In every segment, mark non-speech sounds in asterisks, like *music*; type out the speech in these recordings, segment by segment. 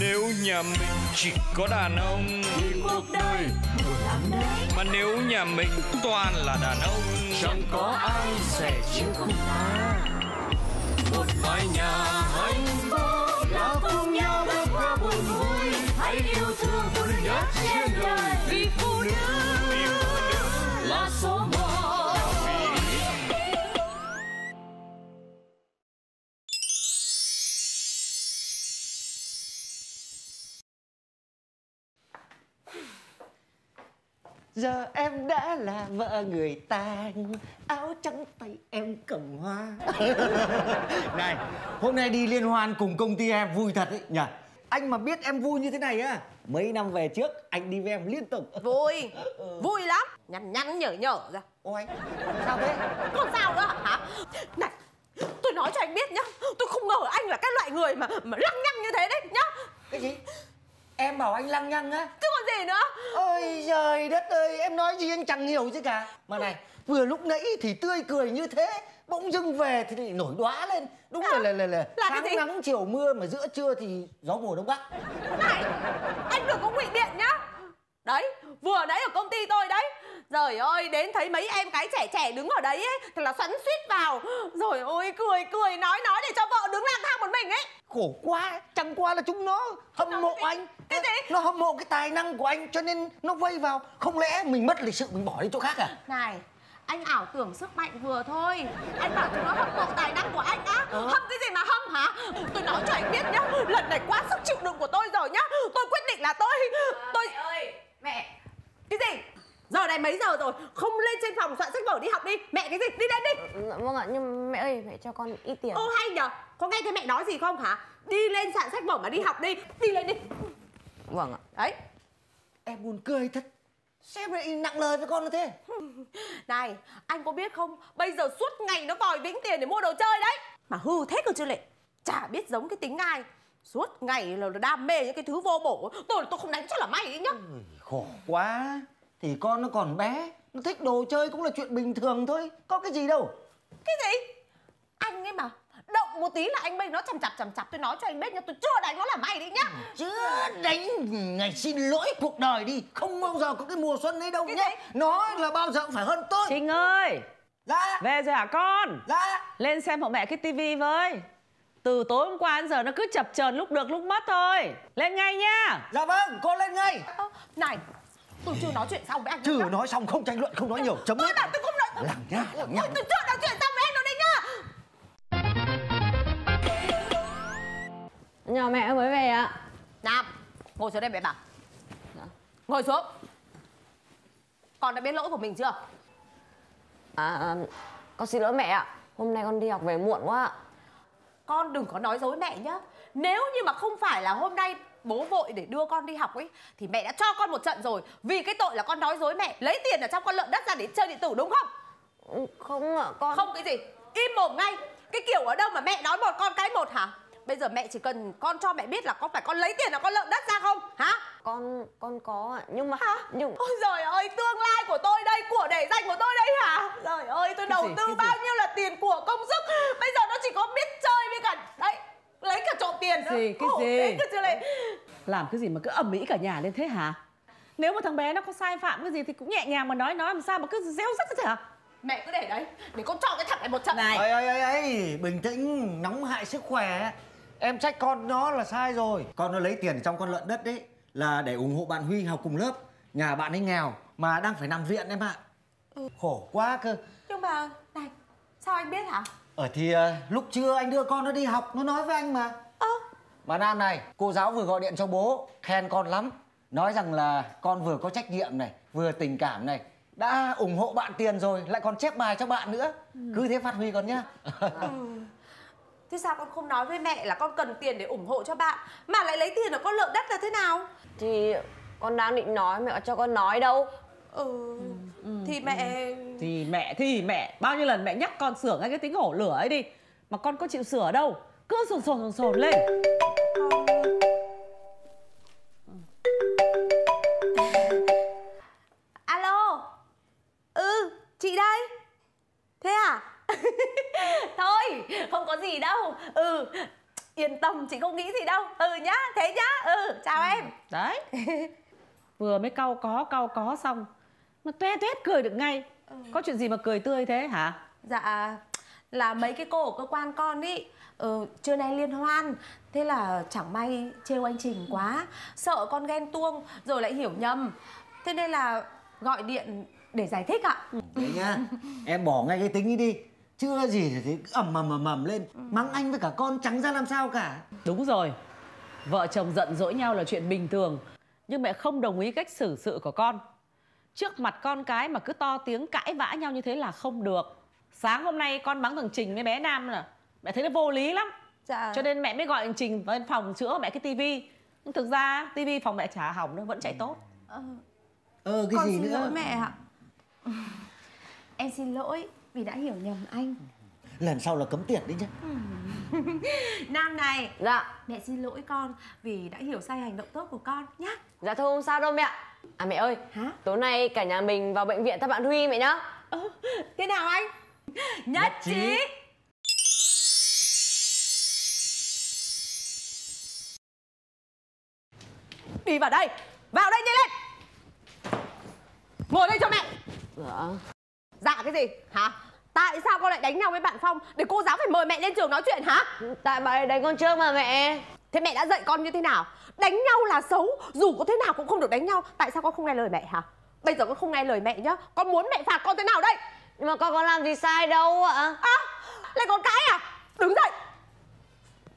Nếu nhà mình chỉ có đàn ông Thì cuộc đời buồn lắm đấy. Mà nếu nhà mình toàn là đàn ông Chẳng có ai sẽ chịu ta Một mái nhà hạnh Giờ em đã là vợ người ta Áo trắng tay em cầm hoa. *laughs* Này, hôm nay đi liên hoan cùng công ty em vui thật ấy nhỉ Anh mà biết em vui như thế này á Mấy năm về trước anh đi với em liên tục. Vui *laughs* Vui lắm. Nhăn nhăn nhở nhở ra. Ôi, sao thế? Còn sao nữa hả? Này Tôi nói cho anh biết nhá Tôi không ngờ anh là cái loại người mà mà lăng nhăng như thế đấy nhá. Cái gì? Em bảo anh lăng nhăng á. Chứ còn gì nữa? Ôi trời đất ơi, em nói gì anh chẳng hiểu chứ cả. Mà này, vừa lúc nãy thì tươi cười như thế Bỗng dưng về thì lại nổi đóa lên. Đúng là là là, là. Là cái Sáng gì? nắng chiều mưa mà giữa trưa thì gió mùa đông bắc. Này Anh đừng có ngụy biện nhá. Đấy Vừa nãy ở công ty tôi đấy Trời ơi Đến thấy mấy em cái trẻ trẻ đứng ở đấy ấy Thật là xoắn suýt vào. Rồi ôi cười cười nói nói để cho vợ đứng lang thang một mình ấy. Khổ quá chẳng qua là chúng nó hâm mộ anh. Cái gì? nó hâm mộ cái tài năng của anh cho nên nó vây vào. Không lẽ mình mất lịch sự mình bỏ đi chỗ khác à? Này anh ảo tưởng sức mạnh vừa thôi. Anh bảo chúng nó hâm mộ tài năng của anh á. Hâm cái gì mà hâm hả? Tôi nói cho anh biết nhá Lần này quá sức chịu đựng của tôi rồi nhá. Tôi quyết định là tôi Tôi Mẹ ơi, mẹ. Cái gì Giờ này mấy giờ rồi? Không lên trên phòng soạn sách vở đi học đi. Mẹ cái gì? Đi lên đi. Vâng ạ, nhưng mẹ ơi, mẹ cho con ít tiền. Ô hay nhở Có nghe thấy mẹ nói gì không hả? Đi lên soạn sách vở mà đi học đi. Đi lên đi. Vâng ạ. Đấy. Em buồn cười thật. Sao em lại nặng lời với con như thế? *laughs* Này, anh có biết không, bây giờ suốt ngày nó vòi vĩnh tiền để mua đồ chơi đấy. Mà hư thế cơ chứ lệ. Chả biết giống cái tính ai. Suốt ngày là đam mê những cái thứ vô bổ. Tôi tôi không đánh cho là may ấy nhá. Khổ quá thì con nó còn bé nó thích đồ chơi cũng là chuyện bình thường thôi có cái gì đâu Cái gì? Anh ấy mà Động một tí là anh bây nó chằm chặp chằm chặp Tôi nói cho anh biết nhá, tôi chưa đánh nó là may đấy nhá chưa đánh ngày xin lỗi cuộc đời đi không bao giờ có cái mùa xuân ấy đâu Cái nhá gì? nó là bao giờ cũng phải hơn tôi Trinh ơi, dạ về rồi hả con? dạ Lên xem hộ mẹ cái tivi với. Từ tối hôm qua đến giờ nó cứ chập chờn lúc được lúc mất thôi. Lên ngay nha. dạ vâng con lên ngay Ơ, Này, tôi chưa nói chuyện xong với anh Chưa nhá. nói xong không tranh luận không nói nhiều. Chấm Tôi hết. bảo tôi không nói nhằng, lằng nhằng. Ôi, Tôi chưa nói chuyện xong với anh đâu đấy nhá. Nhà mẹ mới về ạ. Nam, ngồi xuống đây mẹ bảo. Ngồi xuống. Con đã biết lỗi của mình chưa? À, à, con xin lỗi mẹ ạ. Hôm nay con đi học về muộn quá ạ. Con đừng có nói dối mẹ nhá. Nếu như mà không phải là hôm nay bố vội để đưa con đi học ấy Thì mẹ đã cho con một trận rồi Vì cái tội là con nói dối mẹ Lấy tiền ở trong con lợn đất ra để chơi điện tử đúng không? Ừ, Không ạ, con Không cái gì Im mồm ngay Cái kiểu ở đâu mà mẹ nói một con cái một hả? Bây giờ mẹ chỉ cần con cho mẹ biết là con phải con lấy tiền ở con lợn đất ra không? Hả? Con, con có ạ Nhưng mà, Hả? nhưng Ôi giời ơi, tương lai của tôi đây, của để dành của tôi đây hả? Trời ơi, tôi đầu gì, tư cái gì? bao nhiêu là tiền của công sức Bây giờ nó chỉ có biết chơi với cả, đấy, lấy cả trộm tiền nữa Gì, cái Khổ gì? chứ lại Làm cái gì mà cứ ầm ĩ cả nhà lên thế hả? Nếu mà thằng bé nó có sai phạm cái gì thì cũng nhẹ nhàng mà nói nói làm sao mà cứ réo rắt thế hả? Mẹ cứ để đấy, để con cho cái thằng này một trận Này. ấy ấy ấy bình tĩnh nóng hại sức khỏe em trách con nó là sai rồi con nó lấy tiền ở trong con lợn đất đấy là để ủng hộ bạn huy học cùng lớp nhà bạn ấy nghèo mà đang phải nằm viện em ạ khổ quá cơ Nhưng mà, này, sao anh biết hả? Ở thì ờ, lúc trưa anh đưa con nó đi học nó nói với anh mà Ơ, Bà Nam này, cô giáo vừa gọi điện cho bố, khen con lắm. Nói rằng là con vừa có trách nhiệm này, vừa tình cảm này. Đã ủng hộ bạn tiền rồi, lại còn chép bài cho bạn nữa. Cứ thế phát huy con nhá. thế sao con không nói với mẹ là con cần tiền để ủng hộ cho bạn Mà lại lấy tiền ở con lợn đất là thế nào? Thì con đang định nói, mẹ cho con nói đâu Ừ, thì mẹ... Thì mẹ thì mẹ Bao nhiêu lần mẹ nhắc con sửa ngay cái tính hổ lửa ấy đi. Mà con có chịu sửa đâu. Cứ sồn sồn sồn sồn lên. Alo. Ừ chị đây. Thế à? *laughs* Thôi không có gì đâu. Ừ yên tâm chị không nghĩ gì đâu. Ừ nhá thế nhá. Ừ chào em. đấy. *laughs* Vừa mới cau có cau có xong mà toe toét cười được ngay. Có chuyện gì mà cười tươi thế hả? Dạ là mấy cái cô ở cơ quan con ý ừ, trưa nay liên hoan. Thế là chẳng may trêu anh trình quá sợ con ghen tuông rồi lại hiểu nhầm. Thế nên là gọi điện để giải thích ạ. Đấy nhá, em bỏ ngay cái tính ấy đi. Chưa gì thì cứ ầm ầm ầm ầm lên. Mắng anh với cả con chẳng ra làm sao cả. Đúng rồi. Vợ chồng giận dỗi nhau là chuyện bình thường. Nhưng mẹ không đồng ý cách xử sự của con trước mặt con cái mà cứ to tiếng cãi vã nhau như thế là không được. Sáng hôm nay con mắng thằng trình với bé nam là mẹ thấy nó vô lý lắm. Dạ. Cho nên mẹ mới gọi thằng trình vào phòng chữa mẹ cái tivi. Nhưng thực ra tivi phòng mẹ chả hỏng đâu vẫn chạy tốt. Ờ, Ờ cái con gì xin nữa? lỗi mẹ ạ. Em xin lỗi vì đã hiểu nhầm anh. Lần sau là cấm tiệt đấy nhá. *laughs* Nam này. Dạ. Mẹ xin lỗi con vì đã hiểu sai hành động tốt của con nhá. Dạ thôi không sao đâu mẹ ạ À mẹ ơi hả? Tối nay cả nhà mình vào bệnh viện thăm bạn Huy mẹ nhá. Ờ, thế nào anh? Nhất, Nhất trí. trí. Đi vào đây vào đây nhanh lên. Ngồi đây cho mẹ. Dạ. Dạ cái gì? Hả tại sao con lại đánh nhau với bạn phong để cô giáo phải mời mẹ lên trường nói chuyện hả? Tại bà ấy đánh con trước mà mẹ. Thế mẹ đã dạy con như thế nào? Đánh nhau là xấu dù có thế nào cũng không được đánh nhau. Tại sao con không nghe lời mẹ hả? Bây giờ con không nghe lời mẹ nhá. Con muốn mẹ phạt con thế nào đây? Nhưng mà con có làm gì sai đâu ạ. À lại còn cãi à? Đứng dậy.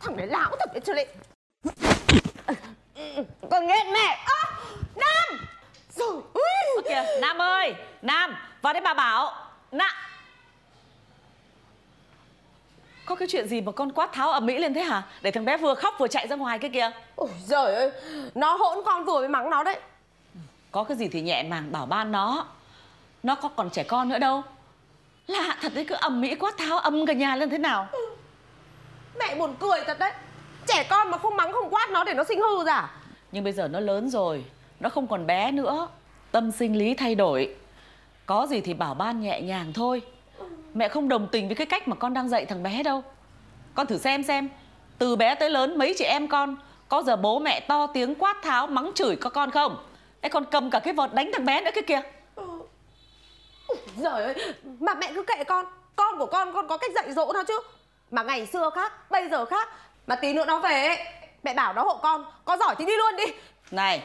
Thằng này lão thật đấy chưa lệ. Con ghét mẹ. À, nam! Rồi. Ui kìa nam ơi. Nam vào đây bà bảo. Nạ có cái chuyện gì mà con quát tháo ầm ĩ lên thế hả? Để thằng bé vừa khóc vừa chạy ra ngoài cái kìa ôi giời ơi nó hỗn con vừa mới mắng nó đấy. Có cái gì thì nhẹ nhàng bảo ban nó. Nó có còn trẻ con nữa đâu. Lạ thật đấy cứ ầm ĩ quát tháo âm cả nhà lên thế nào? Mẹ buồn cười thật đấy. Trẻ con mà không mắng không quát nó để nó sinh hư ra à? nhưng bây giờ nó lớn rồi nó không còn bé nữa. Tâm sinh lý thay đổi. Có gì thì bảo ban nhẹ nhàng thôi mẹ không đồng tình với cái cách mà con đang dạy thằng bé đâu. Con thử xem xem. Từ bé tới lớn mấy chị em con có giờ bố mẹ to tiếng quát tháo mắng chửi có con không? Ê con cầm cả cái vợt đánh thằng bé nữa cái kìa. Giời ơi, mà mẹ cứ kệ con. Con của con, con có cách dạy dỗ nó chứ. Mà ngày xưa khác, bây giờ khác. Mà tí nữa nó về ấy, Mẹ bảo nó hộ con Con giỏi thì đi luôn đi. Này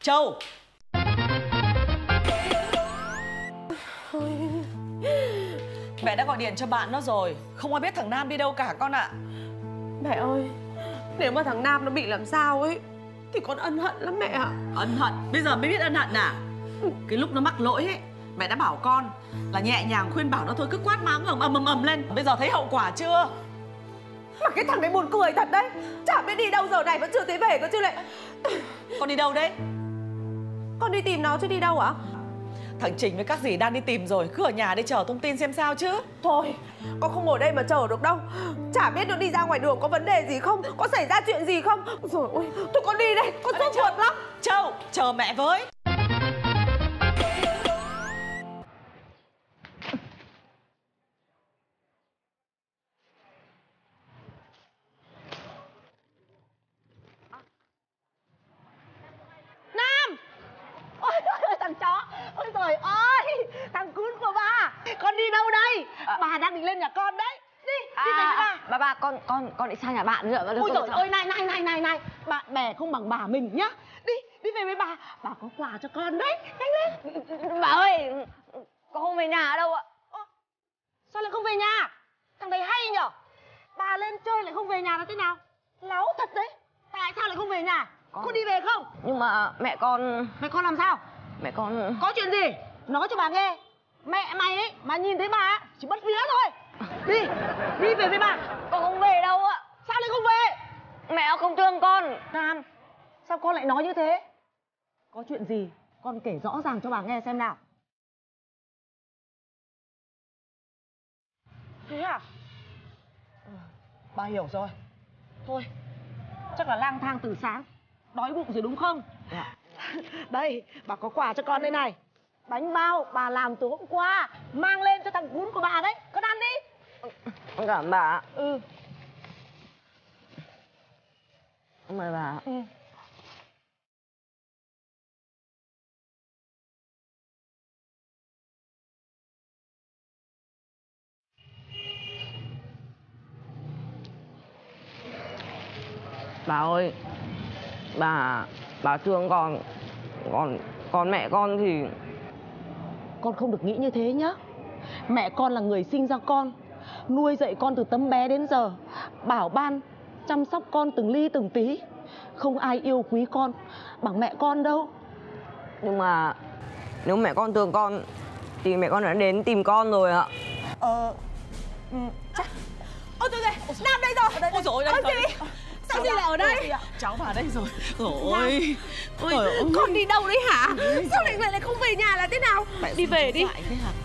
châu mẹ đã gọi điện cho bạn nó rồi. Không ai biết thằng nam đi đâu cả con ạ. Mẹ ơi Nếu mà thằng Nam nó bị làm sao ấy Thì con ân hận lắm mẹ ạ. Ân hận? Bây giờ mới biết ân hận à? Cái lúc nó mắc lỗi ấy mẹ đã bảo con là nhẹ nhàng khuyên bảo nó thôi cứ quát mắng ầm ầm ầm ầm lên. Bây giờ thấy hậu quả chưa? Mà cái thằng này buồn cười thật đấy. Chả biết đi đâu giờ này vẫn chưa thấy về cơ chứ lại. Con đi đâu đấy? Con đi tìm nó chứ đi đâu ạ thằng trình với các dì đang đi tìm rồi cứ ở nhà đi chờ thông tin xem sao chứ. Thôi Con không ngồi đây mà chờ được đâu. Chả biết nó đi ra ngoài đường có vấn đề gì không Có xảy ra chuyện gì không. Rồi ôi Thôi con đi đây Con sốt ruột lắm. Châu chờ mẹ với con con con đi sang nhà bạn nữa Ôi trời ơi này này này này này. Bạn bè không bằng bà mình nhá. Đi đi về với bà. Bà có quà cho con đấy Nhanh lên. Bà ơi con không về nhà đâu ạ. Sao lại không về nhà? Thằng này hay nhở. Bà lên chơi lại không về nhà là thế nào? Láo thật đấy. Tại sao lại không về nhà? Con- Có đi về không? Nhưng mà mẹ con Mày con làm sao? Mẹ con Có chuyện gì? Nói cho bà nghe. Mẹ mày ấy mà nhìn thấy bà chỉ bất vía thôi Đi Đi về với bà con không về đâu ạ. Sao lại không về? Mẹ không thương con. Nam Sao con lại nói như thế? Có chuyện gì Con kể rõ ràng cho bà nghe xem nào. Thế à? Ừ, Bà hiểu rồi. Thôi Chắc là lang thang từ sáng. Đói bụng rồi đúng không? *laughs* Đây bà có quà cho con đây này. Bánh bao bà làm từ hôm qua Mang lên cho thằng cún của bà đấy Con cảm bà. Ừ mời bà ừ. bà ơi bà bà thương con còn còn mẹ con thì con không được nghĩ như thế nhá mẹ con là người sinh ra con nuôi dạy con từ tấm bé đến giờ bảo ban chăm sóc con từng ly từng tí. Không ai yêu quý con bằng mẹ con đâu. Nhưng mà nếu mẹ con thương con thì mẹ con đã đến tìm con rồi ạ. Ờ ôi tôi đây nam đây rồi. ôi dồi ôi, đây ôi chị sao chị lại ở đây? cháu vào đây rồi. Ôi ôi con đi đâu đấy hả? Sao lại lại lại không về nhà là thế nào? Đi về đi.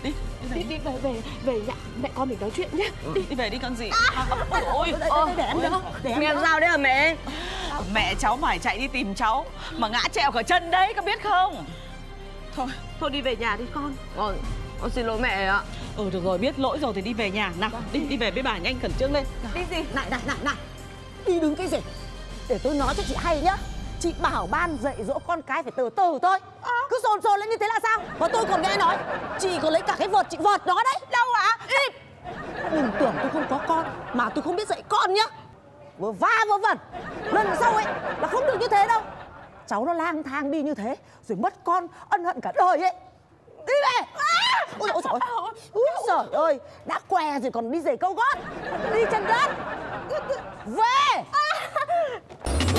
đi đi đi về về về nhà. Mẹ con mình nói chuyện nhé. Đi, đi về đi con gì? Ôi ôi để em đỡ để em làm sao đấy hả mẹ? Mẹ cháu phải chạy đi tìm cháu mà ngã trèo cả chân đấy có biết không? Thôi thôi đi về nhà đi con. Con con xin lỗi mẹ ạ. Ừ được rồi biết lỗi rồi thì đi về nhà. Nào đi đi về với bà nhanh khẩn trương lên. Đi gì? Này này này này. Đi đứng cái gì? Để tôi nói cho chị hay nhá. Chị bảo ban dạy dỗ con cái phải từ từ thôi cứ dồn dồn lên như thế là sao? Và tôi còn nghe nói chị còn lấy cả cái vợt chị vợt nó đấy. Đâu ạ? Im đừng tưởng tôi không có con mà tôi không biết dạy con nhá. Vừa va vừa vẩn lần sau ấy là không được như thế đâu. Cháu nó lang thang đi như thế rồi mất con ân hận cả đời ấy. Đi về. À! ôi ôi trời ơi. Đã què rồi còn đi giày câu gót. Đi chân đất. Về.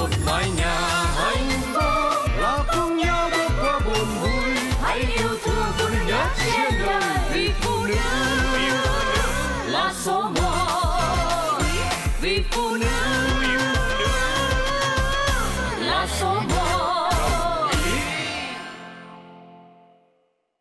Một mái nhà